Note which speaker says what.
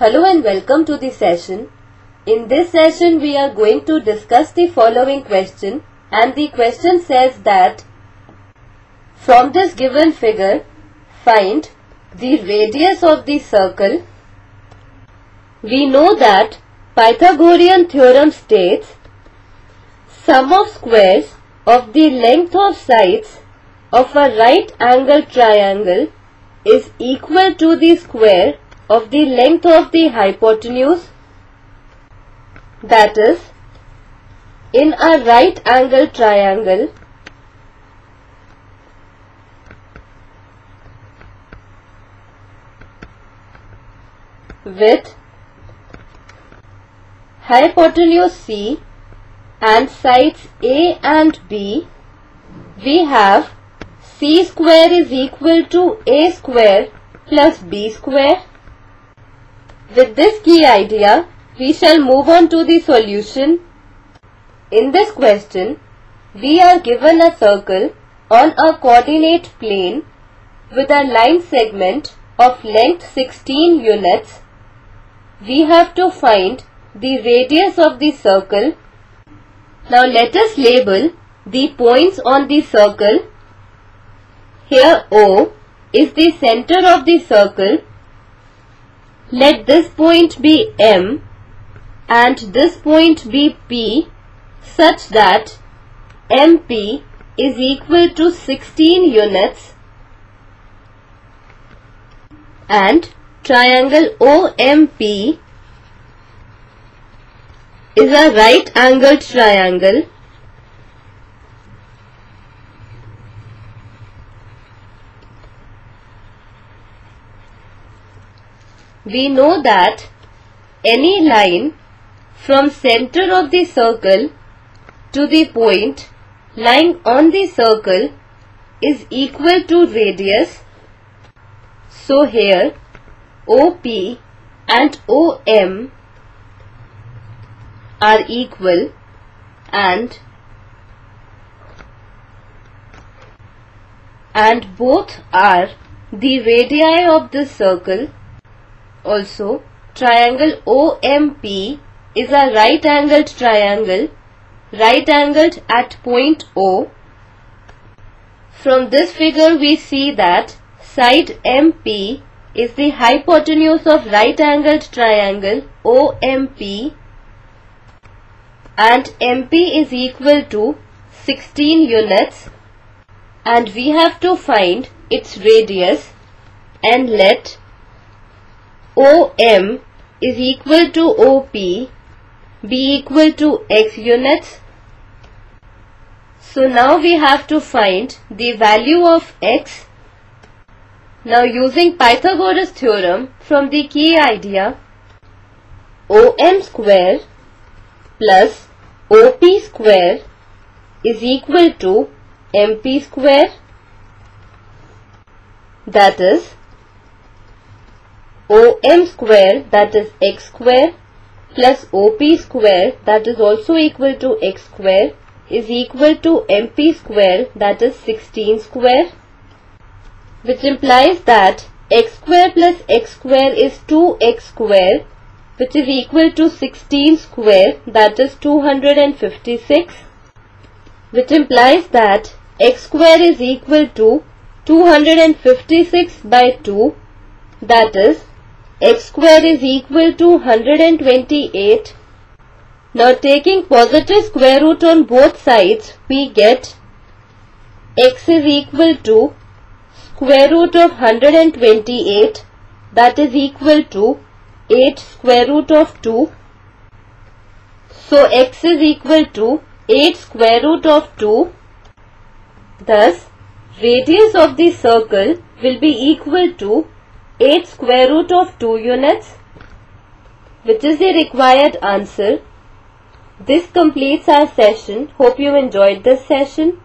Speaker 1: Hello and welcome to the session. In this session we are going to discuss the following question and the question says that from this given figure find the radius of the circle. We know that Pythagorean theorem states sum of squares of the length of sides of a right angle triangle is equal to the square of the length of the hypotenuse that is in a right angle triangle with hypotenuse C and sides A and B we have C square is equal to A square plus B square. With this key idea, we shall move on to the solution. In this question, we are given a circle on a coordinate plane with a line segment of length 16 units. We have to find the radius of the circle. Now let us label the points on the circle. Here O is the center of the circle. Let this point be M and this point be P such that MP is equal to 16 units and triangle OMP is a right angled triangle we know that any line from center of the circle to the point lying on the circle is equal to radius. So here OP and OM are equal and and both are the radii of the circle also, triangle OMP is a right angled triangle, right angled at point O. From this figure we see that side MP is the hypotenuse of right angled triangle OMP and MP is equal to 16 units and we have to find its radius and let OM is equal to OP be equal to x units. So now we have to find the value of x. Now using Pythagoras theorem from the key idea OM square plus OP square is equal to MP square that is OM square that is x square plus OP square that is also equal to x square is equal to MP square that is 16 square which implies that x square plus x square is 2x square which is equal to 16 square that is 256 which implies that x square is equal to 256 by 2 that is x square is equal to 128. Now taking positive square root on both sides, we get x is equal to square root of 128 that is equal to 8 square root of 2. So x is equal to 8 square root of 2. Thus, radius of the circle will be equal to 8 square root of 2 units which is the required answer. This completes our session. Hope you enjoyed this session.